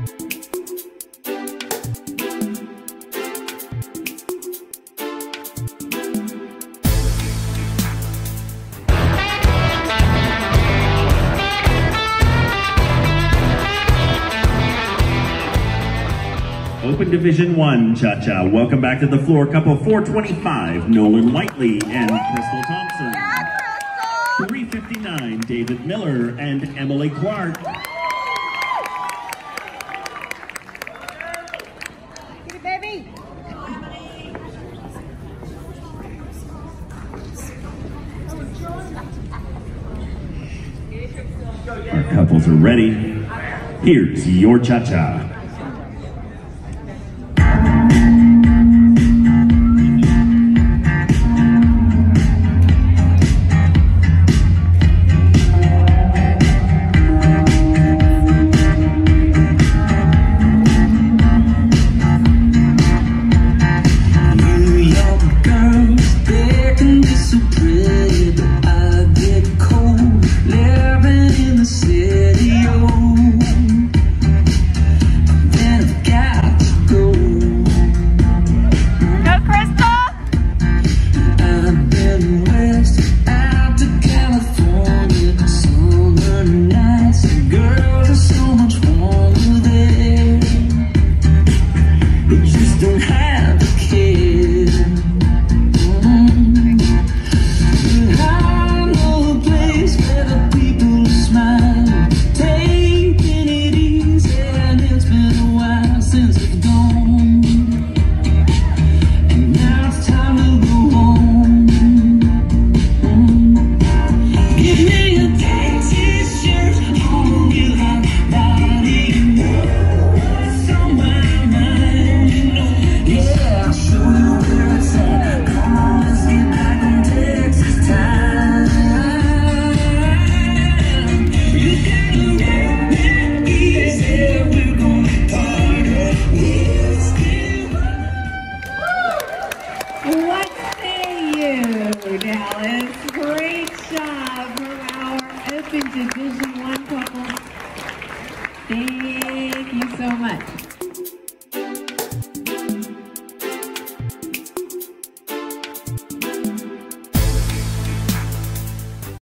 Open Division 1 Cha-Cha. Welcome back to the floor, couple 425, Nolan Whitely and Crystal Thompson. 359, David Miller and Emily Clarke. Our couples are ready. Here's your cha-cha. What say you, Dallas? Great job for our Open Division One couple. Thank you so much.